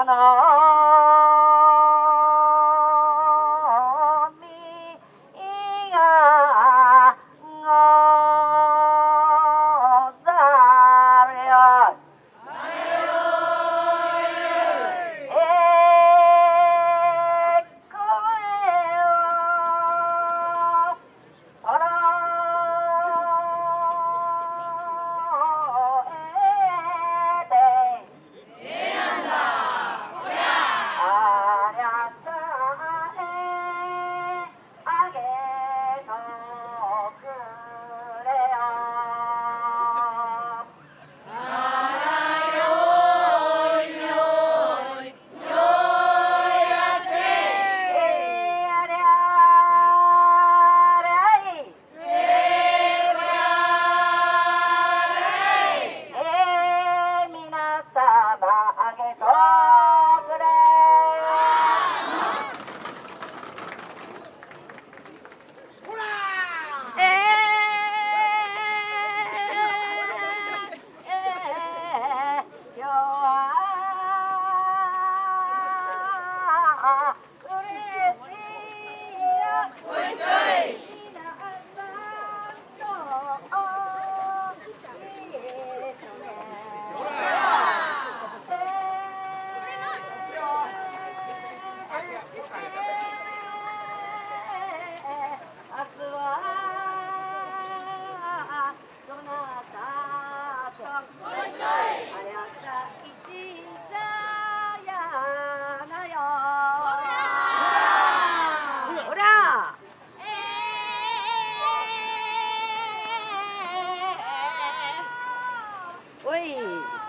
ನಾನಾ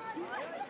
Oh, my God.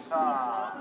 した。